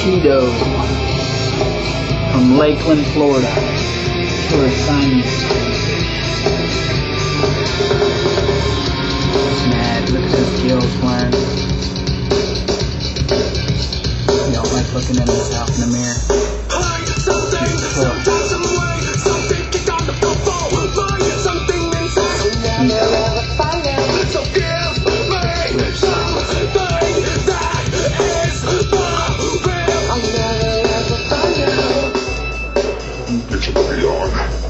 Tito from Lakeland, Florida. For a sign Mad. Look at those gills flying. You don't like looking at himself in the mirror. It's a Rayon.